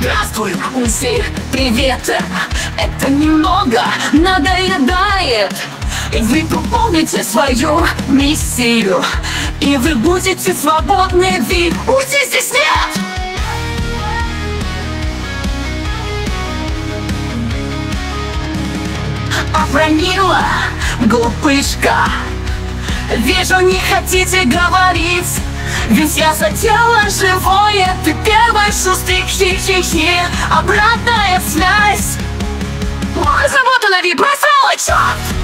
Здравствуй, всех привет. Это немного надоедает. Вы выполните свою миссию И вы будете свободны, ведь пути здесь? Нет! Обронила глупышка. Вижу, не хотите говорить ведь я задела живое Ты первый шустрик хи-хи-хи Обратная связь Замотана вибросала, черт!